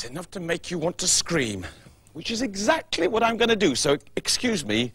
It's enough to make you want to scream, which is exactly what I'm going to do, so excuse me.